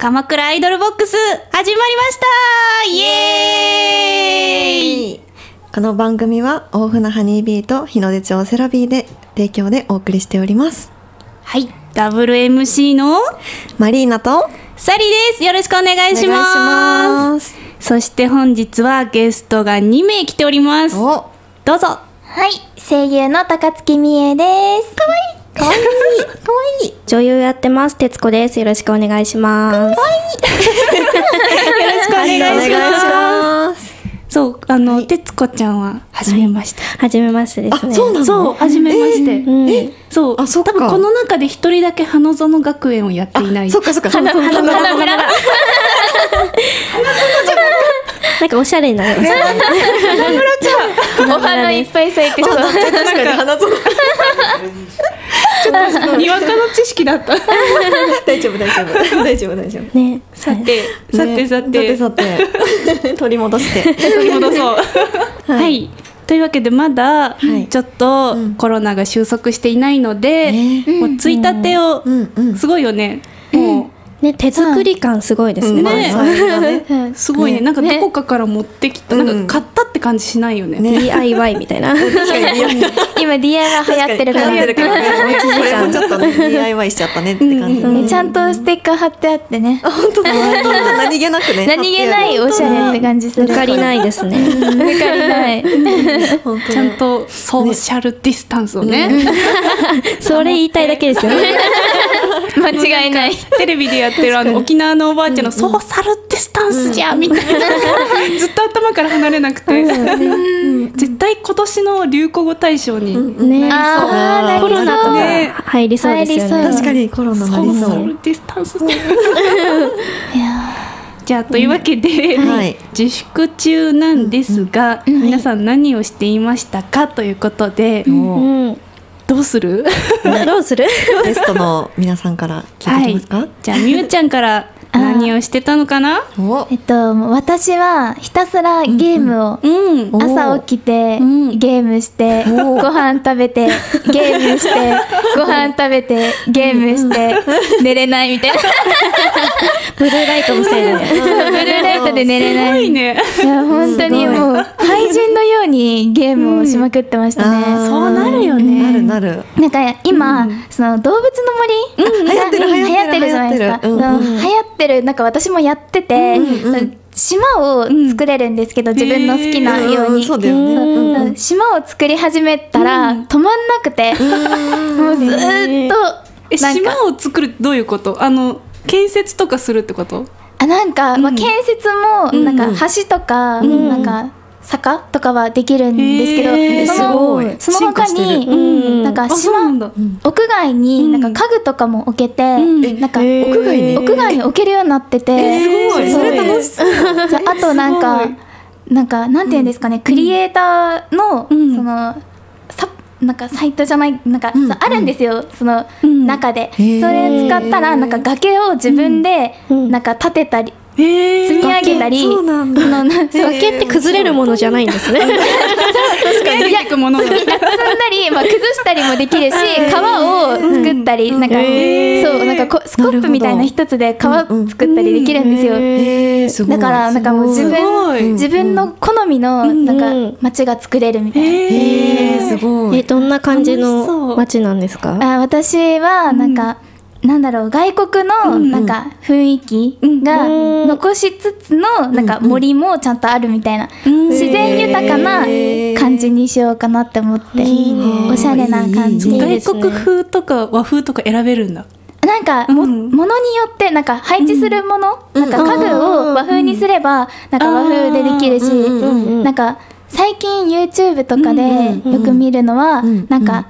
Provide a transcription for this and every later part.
鎌倉アイドルボックス始まりましたイエーイこの番組は大船ハニービーと日の出町セラビーで提供でお送りしておりますはい、ダブル MC のマリーナとサリーです。よろしくお願いします。お願いしますそして本日はゲストが2名来ております。おどうぞ。はい、声優の高槻美恵です。かわいい。かわいいかわいい女優やってます。徹子です。よろしくお願いします。よろしくお願いします。そう、あの、徹子ちゃんは、はじめまして。はじめましてですね。あそうなの？そう、はじめまして。うん。そう、あそっか多分この中で一人だけ花園学園をやっていない。そっかそっか花そうそう花。なんかおしゃれになりましたね。お花いっぱい咲いてそう。確かに花園にわかの知識だった。大丈夫大丈夫。大丈夫大丈夫。ね。さて、さてさて、さてさて。取り戻して。取り戻そう。はい。というわけでまだい。ちょっとうん。コロナが収束していないので、ね。もうついたてをうんうんすごいよね。もね、手作り感すごいですね。すごいね。ねなんかどこかから持ってきた、ねなんか買ったって感じしないよね。ね DIY みたいな。今 DIY 流行ってるから流行ってる ちょっとね DIY しちゃったねって感じちゃんとステッカー貼ってあってね。本当だ本当だ何気なくね何気ないおしゃれって感じする。抜かりないですね。抜かりない。ちゃんとソーシャルディスタンスをね、それ言いたいだけですよね。間違いない。テレビでやってるあの沖縄のおばあちゃんのソーシャルディスタンスじゃみたいな、ずっと頭から離れなくて、絶対今年の流行語大賞に、ね。あーなりそうコロナとか。ね入りそうですよね。確かにコロナソなりそう。ーシャルディスタンスじゃあというわけで、はい。自粛中なんですが、皆さん何をしていましたか？ということで、うん。どうする？どうする？ゲストの皆さんから聞いてきますか、じゃあみゆちゃんから 何をしてたのかな？お。えっと、私はひたすらゲームをうん。お朝起きてうん。ゲームしてご飯食べてゲームしてご飯食べてゲームして寝れないみたいな。ブルーライトのせいでね。ブルーライトで寝れすない。いね。いや本当にもう廃人のようにゲームをしまくってましたね、あー。そうなるよね。なるなる。なんか今、その動物の森が流行ってる流行ってる流行ってるじゃないですか、流行ってるうん流行ってるなんか私もやってて、うんうん。島を作れるんですけど、自分の好きなように、んそうだよね、うん。うん。島を作り始めたら、止まんなくて、もうずーっえとなんか。島を作るってどういうこと？あの建設とかするってこと？あなんか、まあ、建設もうんなん。か橋とか、なんか坂とかはできるんですけど、へー。そすごい。のその他に、る。うんなんか島屋外になんか家具とかも置けて、ん。なんか屋外に？屋外に置けるようになってて、すごい。それ楽しそあとなんかなんかなんていうんですかね、クリエイターの、うん。そのサなんかサイトじゃないなんか、あるんですよ。そのん。中で、それ使ったらなんか崖を自分でうん。なんか立てたり、へ積み上げたり、そうなんだ崖って崩れるものじゃないんですね。確かに出てくものだ積んだり、まあ、崩したりもできるし川を作ったり、なんか、そうなんかこスコップみたいな一つで川を作ったりできるんですよ。だからなんかもう自分自分の好みのなんか街が作れるみたいな。えー、すごえ、いどんな感じの街なんですかあ私はなんか、なんだろう外国のなんか雰囲気がうん。残しつつのなんか森もちゃんとあるみたいな自然豊かな感じにしようかなって思っておしゃれな感じいいですね。外国風とか和風とか選べるんだ。なんかも,、うん。ものによってなんか配置するもの、なんか家具を和風にすればなんか和風でできるし、ん。なんか最近 YouTube とかでよく見るのは、ん。なんか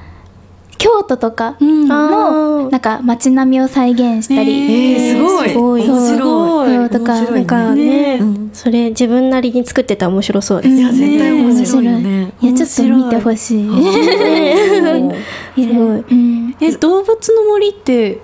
京都とかのー。なんか街並みを再現したり、えー、すごい。すごい。面白い。とか面白ないんかね。うん。それ自分なりに作ってたら面白そうですよいや絶対面白いよね。い。やちょっと見てほしい。すごい。う。ん。え動物の森って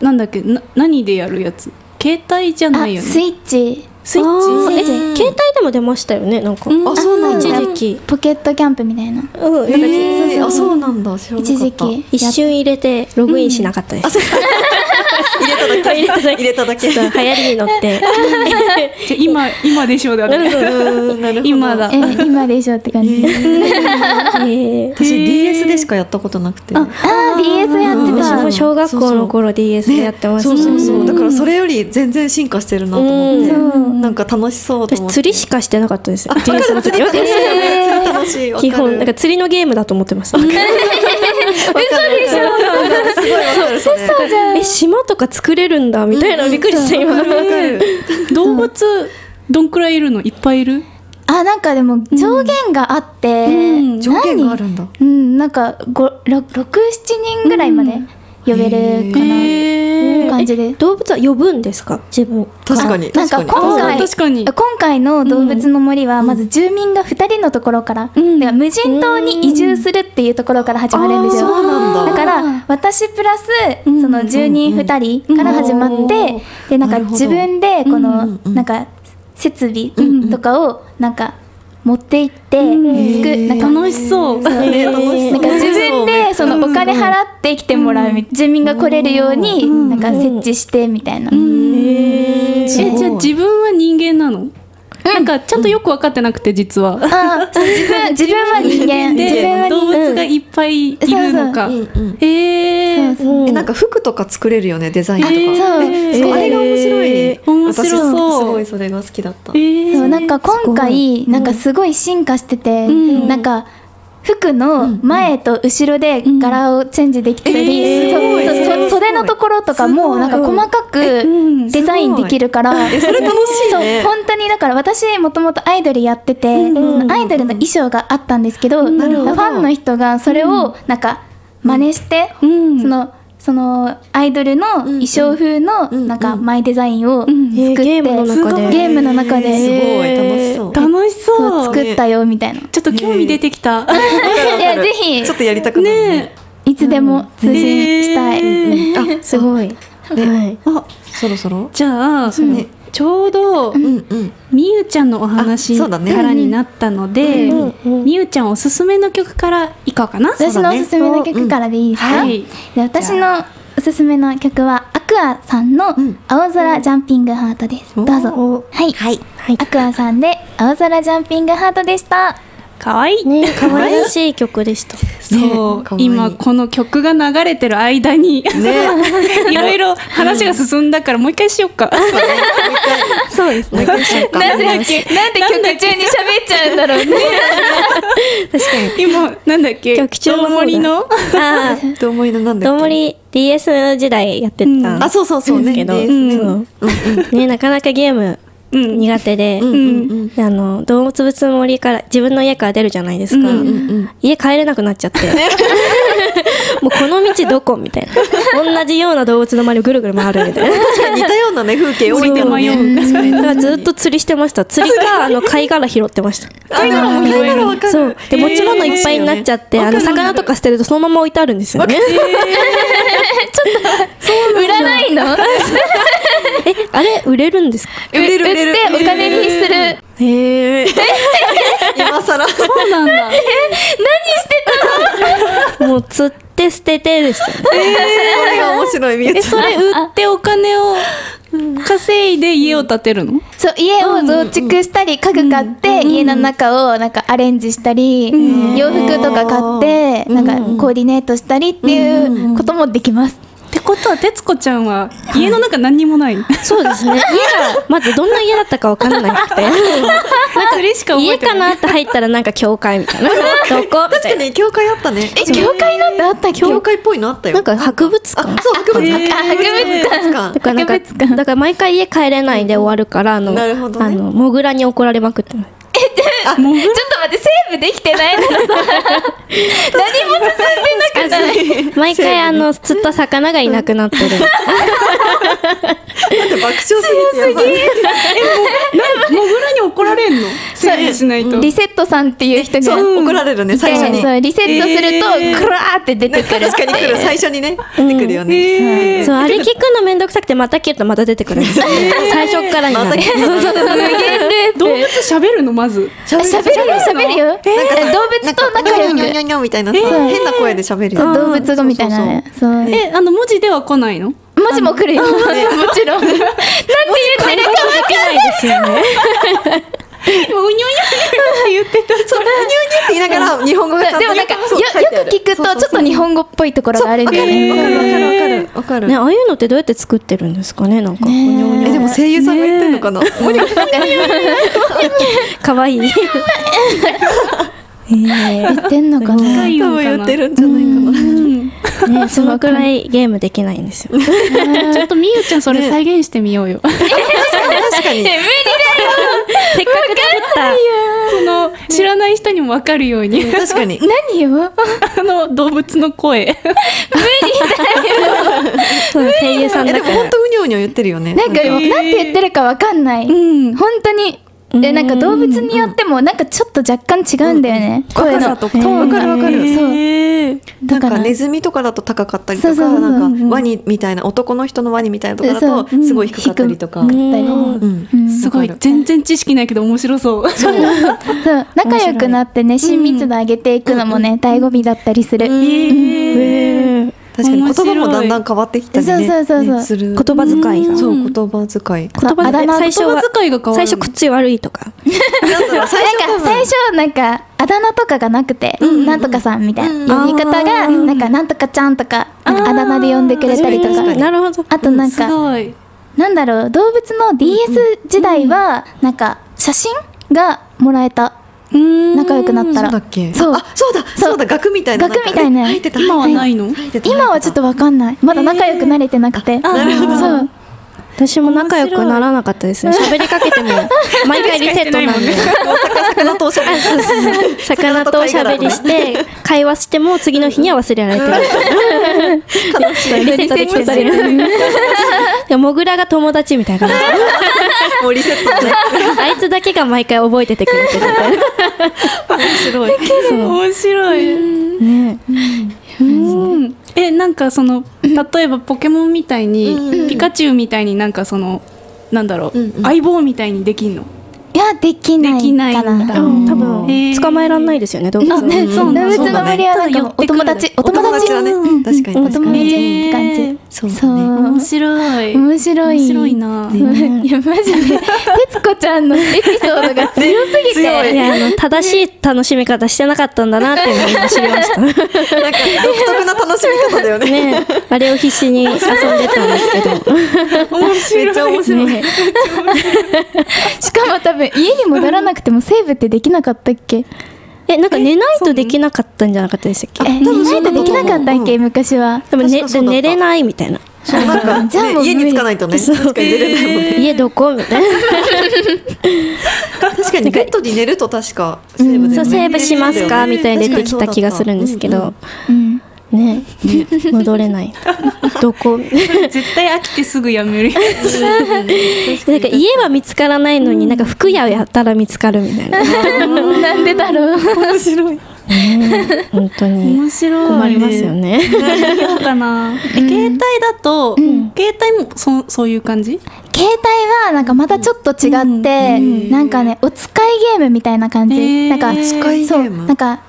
なんだっけな何でやるやつ？携帯じゃあないよね。スイッチスイッチ？携帯でも出ましたよねなんか、あそうなんだ。一時期。ポケットキャンプみたいな。うんなんかえー。あそうなんだ。一時期。一瞬入れてログインしなかったです、入れただけ。入れただけ。ちょっと流行りに乗って。じゃ今今でしょうだねうんなるほど。今だ。え今でしょって感じ、えー。私 DS でしかやったことなくて。ああ DS やって私たも小学校の頃 DS でやってました。そうそうそう。だからそれより全然進化してるなと思って。うんなんか楽しそうと思って。私釣りしかしてなかったです。よあ DS の時。はわかる。釣り楽しい基本なんか釣りのゲームだと思ってました。嘘でしょ。すごいわかる。それえ島とか作れるんだみたいなびっくりした今。動物どんくらいいるの？いっぱいいる？あなんかでも上限があって、うん。条件があるんだ。うんなんか67人ぐらいまで呼べるかな、感じで。動物は呼ぶんですか？自分。確かに。なんか確かに。今回確かに。今回の動物の森はまず住民が2人のところから、うん。だから無人島に移住するっていうところから始まるんですよ、そうなんだ。だから私プラスその住人2人から始まって、でなんか自分でこうんのなんか設備とかをなんか持って行ってん。作なんか楽しそう。ね楽しそう。なんか自分でそのお金払って来てもらうみ住民が来れるようになんか設置してみたいな。えじゃあ自分は人間なの？なんかちゃんとよく分かってなくて実は。あ自分 自分は人間。自分はで動物がいっぱいいるのか。ええなんか服とか作れるよねデザインとか。えー。そうえあれが面白い。面白そう。私すごいそれが好きだった。えー。そうなんか今回なんかすごい進化してて、ん。なんか服の前と後ろで柄をチェンジできたり、袖のところとかもなんか細かくん。デザインできるから、えそれ楽しいね。本当にだから私もともとアイドルやってて、そのアイドルの衣装があったんですけど、ファンの人がそれをなんか真似して、うん。そのそのアイドルの衣装風のなんかマイデザインを作って、えーゲームの中で。ゲームの中で。すごい楽しそう。楽しそう。そう作ったよみたいな。ちょっと興味出てきた。いやぜひ。ちょっとやりたくなるね。いつでも通信したい。あすごい。はい。あそろそろ？じゃあ、ねちょうどうんうん。みゆちゃんのお話からになったので、うんうんみゆちゃんおすすめの曲からいこうかな。私のおすすめの曲からでいいですか、はい。で私のおすすめの曲はアクアさんのん「青空ジャンピングハート」です、どうぞ。はい、はい。はい。アクアさんで「青空ジャンピングハート」でしたかわい。い。ね可愛らしい曲でした。そう、かわいい。今この曲が流れてる間に、いろいろ話が進んだからもう一回しようか。そうですね。なんで曲中に喋っちゃうんだろうね。確かに。今なんだっけ？曲中の方だ。どうもりの？ああどう思いのなんだっけ？どうもり DS 時代やってたんあそうそうそうね。ですけど、DS ねなかなかゲームうん苦手で、あの動物物の森から自分の家から出るじゃないですか、家帰れなくなっちゃって もうこの道どこみたいな。同じような動物の森をぐるぐる回るみたいな。確かに似たようなね風景多いけど迷ね。う。だからずっと釣りしてました。釣りかあの貝殻拾ってました。貝殻も拾えるそう。で持ち物いっぱいになっちゃって、あの魚とか捨てるとそのまま置いてあるんですよね。売らないのえあれ売れるんですか？売れる売れる。売ってお金にする、へえ 今更。そうなんだ。もう釣って捨ててでしたよねこれが面白いみゆえ、それ売ってお金を稼いで家を建てるの？そう家を増築したり家具買って家の中をなんかアレンジしたり洋服とか買ってなんかコーディネートしたりっていうこともできますってことは徹子ちゃんは家の中何にもない。そうですね。家がまずどんな家だったかわかんなくて。家てない。かなって入ったらなんか教会みたいな。どこ？み確かに教会あったね。え教会なんてあった教会っぽいのあったよ。なんか博物館。あそう博物館。あ博物館。館。だからなんか博物館。だから毎回家帰れないで終わるからあのなるほどね。あのモグラに怒られまくって。ますちょっと待ってセーブできてないならさ。何も進んでなくない毎回あの釣った魚がいなくなってる。爆笑すぎてやばい。モグラに怒られれんの？整理しないと。リセットさんっていう人がそう怒られるね最初に。でそうリセットすると、えー。クラーって出てくる確かに来る最初にね出てくるよね。えー。そうあれ聞くのめんどくさくてまた切るとまた出てくる。んですよ最初っからになるま動物喋るのまず。あ喋るよ喋るよ、え動物と仲良く。ニョニョニョみたいなさ変な声で喋るよ動物語みたいな。ねそうえあの文字では来ないの？文字も来るよ。もちろん。なんて言ってるかできないですよねもううにょにょって言ってたそうニョニョって言いながら日本語がちゃんとでもなんかよよく聞くとちょっと日本語っぽいところがあるんだよね。わかる。わかるわかるわかる。ねああいうのってどうやって作ってるんですかねなんか。ねえ。でも声優さんが言ってんのかな。可愛いえ言ってんのかな。高い。多のかな分言ってるんじゃな。いかなーねそのくらいゲームできないんですよ。ちょっとみゆちゃんそれ再現してみようよ。確かに せっかく作ったその知らない人にも分かるように。確かに。何よ？あの動物の声。そう声優さんだから。も本当うにょうにょ言ってるよね。なんか、なんて言ってるかわかんない、ん。本当にでなんか動物によってもなんかちょっと若干違うんだよね、声の。ト高さとか。ーンがわかるわかる。そう。なだから。んかネズミとかだと高かったりとかそうそうそうなんかワニみたいな男の人のワニみたいなとかだとすごい低かったりとか。すごい。全然知識ないけど面白そう。そう。仲良くなってね親密度上げていくのもね、醍醐味だったりする、へ確かに言葉もだんだん変わってきたりねそうそうそうそう。ねする。言葉遣いが。そう。言葉遣い言葉あだ名最初は言葉遣いが変わる。最初口悪いとか。なんか最初なんかあだ名とかがなくて、なんとかさんみたいな呼び方がなんかなんとかちゃんとかあだ名で呼んでくれたりとか。なるほどあとなんすかなんだろう動物の DS 時代はなんか写真がもらえた仲良くなったら。だっけ？そう。あそうだそう。だ額みたいな。額みたいな。入ってた。今はないの？今はちょっとわかんない。まだ仲良くなれてなくて。なるほど。そう私も仲良くならなかったですね。喋りかけても 毎回リセットなんで。魚とおしゃべり魚とおしゃべりして会話しても次の日には忘れられてる。リセットできてる。いやモグラが友達みたいな感もうリセット あいつだけが毎回覚えててくれてるみたいな。面白い。面白い。ね。うんえなんかその例えばポケモンみたいにピカチュウみたいになんかそのなんだろう、うんうん。相棒みたいにできんの？いやできないできないかな多分。捕まえらんないですよね動物動物の森はなんかお友達おお友友達達だねうん。確かにお確かに。友達って感じ。そう面白い。面白い面白いな、いやマジで。徹子ちゃんのエピソードが強すぎて。い。やあの正しい楽しみ方してなかったんだなっていうのを今知りました。なんか独特な楽しみ方だよね。ね。あれを必死に遊んでたんですけど。面白い。めっちゃ面白い。ね。しかも多分家に戻らなくてもセーブってできなかったっけ？えなんか寝ないとできなかったんじゃなかったでしたっけ？え多分意外とできなかったっけ？昔は。でも、ね確かそうだった。寝れないみたいな。そうなんかじゃあもうね家に着かないとねそう確かに出れないもんね。家どこ？みたいな。確かにベッドに寝ると確かセーブでそうセーブしますか？みたいに出てきた気がするんですけど。うんね。戻れない。どこ？絶対飽きてすぐやめるやつなんか家は見つからないのになんか服屋やったら見つかるみたいな。なんでだろう。面白い。本当に。面白い困りますよね。かな。え携帯だと、携帯もそそういう感じ？携帯はなんかまたちょっと違って、なんかねお使いゲームみたいな感じ、なんかお使いゲそうームなんか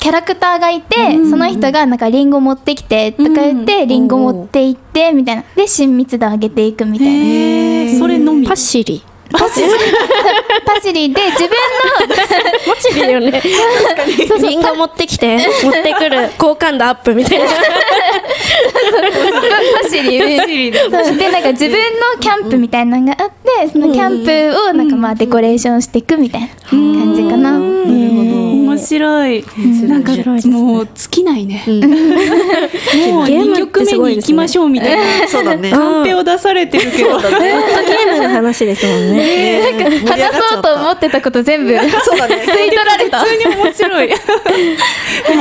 キャラクターがいて、その人がなんかリンゴ持ってきてとか言って、リンゴ持って行ってみたいな。で親密度上げていくみたいな。それのみ。パッシリ。パシリ で自分のパッシリよね。リンゴ持ってきて。持ってくる。好感度アップみたいな。パシリそう。でなんか自分のキャンプみたいなのがあってそのキャンプをなんかまあデコレーションしていくみたいな感じかな。面面白い。なんかもう尽きないね。うんもう2ゲームって曲目に行きましょうみたいな。そうだね。カンペを出されてるけど。ゲームの話ですもんね。ね盛り上がっちゃ話そうと思っってたこと全部吸いた。そうだね。取られた普通に面白い。め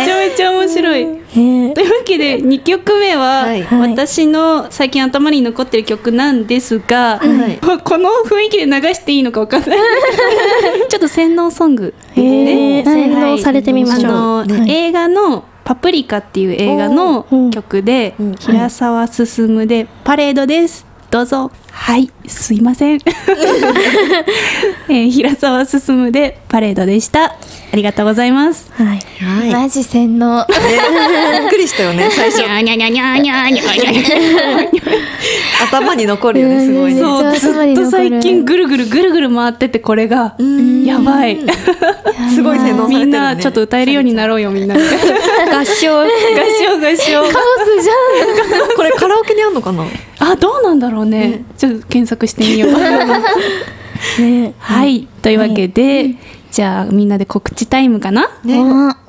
ちゃめちゃ面白い。ね。というわけで2曲目は、私の最近頭に残ってる曲なんですが、はい。この雰囲気で流していいのかわかんない。ちょっと洗脳ソングですへねー。洗脳されてみましょう映画の「パプリカ」っていう映画のうん。曲で、うん。平沢進で「パレード」ですどうぞはいすいません、えー平沢進で「パレード」でしたありがとうございますはい。はい。マジ洗脳ねびっくりしたよね 最初にゃにゃにゃにゃにゃにゃ頭に残るよねすごいね。そうずっと最近ぐるぐるぐるぐる回っててこれがうんやばいすごい洗脳されてるね。みんなちょっと歌えるようになろうよみんな合唱合唱合唱これカラオケにあんのかな。あどうなんだろうね。ちょっと検索してみよう。ね。はい。というわけでじゃあみんなで告知タイムかな？ね。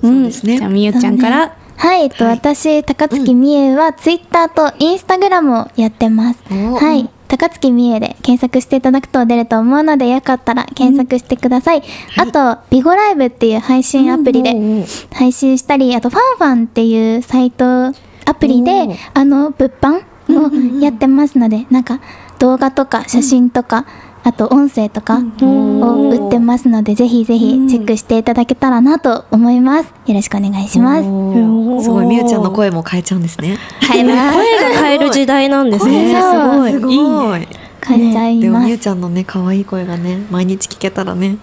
うですね。じゃあみゆちゃんから。はい、えっと、はい。私、高槻美恵は、ツイッターとインスタグラムをやってます。おはい。高槻美恵で検索していただくと出ると思うので、よかったら検索してください。あと、ビゴライブっていう配信アプリで配信したり、あと、ファンファンっていうサイト、アプリであの、物販をやってますので、なんか、動画とか写真とか、あと音声とかを売ってますので、ぜひぜひチェックしていただけたらなと思います。よろしくお願いします。すごいみゆちゃんの声も変えちゃうんですね。変えます。声が変える時代なんですね。すごい。すごい。変えちゃいでもみゆます。ちゃんのね可愛い声がね毎日聞けたらね。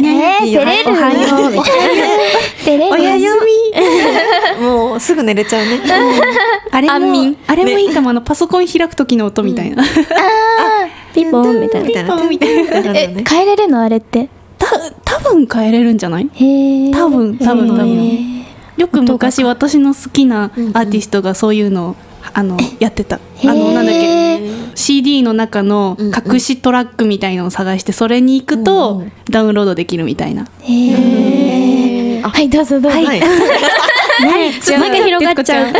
ねえ、いいよ照れる。おはようみたい照れる。おやすみ。もうすぐ寝れちゃうね。あれもあれもいいかもあのパソコン開く時の音みたいなピンポンみたいな。みたいな。みたいなえ、ね。変えれるのあれって？た多分変えれるんじゃない？多分多分多分へよく昔私の好きなアーティストがそういうのをあのやってた。あのなんだっけ？CD の中の隠しトラックみたいのを探してそれに行くとダウンロードできるみたいな。はい、どうぞどうぞ。はい。つなが広がっちゃう。で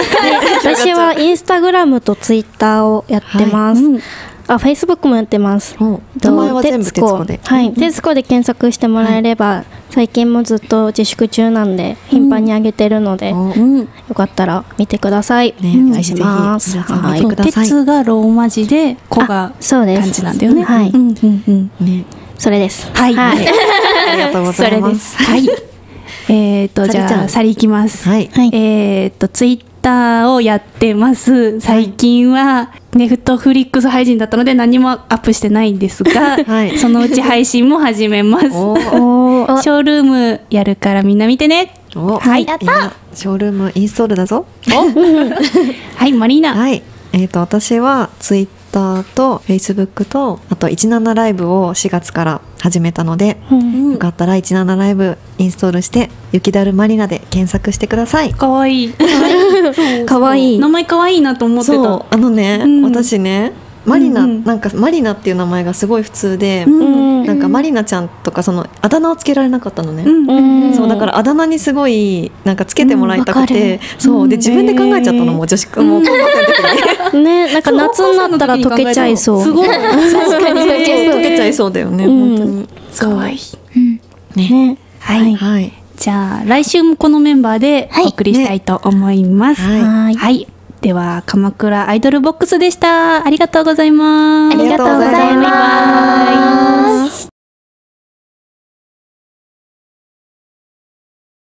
私はインスタグラムとツイッターをやってます。うんあ、フェイスブックもやってます。お名前は全部徹子で。はい、徹子で検索してもらえれば、最近もずっと自粛中なんで頻繁に上げてるので、よおうんかったら見てください。ねお願いします。はい鉄がローマ字で「子」がそうです。感じなんだよね。はい、うんうんうんね。それです。はい。はい。ありがとうございます。はい。えっと、じゃあ、さりちゃんさりいきます。はい。はいえっと、ツイッターをやってます。最近は、ネフトフリックス配信だったので何もアップしてないんですが、はいそのうち配信も始めます。おおー ショールームやるからみんな見てね。おはいやったショールームインストールだぞ。はい、マリーナ。はい。えっ、と私はツイッターとフェイスブックとあと17ライブを4月から始めたので、うんよかったら17ライブインストールして雪だるマリナで検索してください。かわいい。かわいい名。前かわいいなと思ってた。そうあのね、うん私ねマリナ、うんうん。なんかマリナっていう名前がすごい普通で、うんなんかマリナちゃんとかそのあだ名をつけられなかったのね。うんうん。そうだからあだ名にすごいなんかつけてもらいたくて、そうで自分で考えちゃったのも女子もう高校生の時にね、なんか夏になったら溶けちゃいそう。すごい。確かに溶けちゃいそうだよね、うん本当に。かわい。い。ね。はい。はい。じゃあ来週もこのメンバーでお送りしたいと思います。はいはい。はい。では鎌倉アイドルボックスでした。ありがとうございます。ありがとうございます。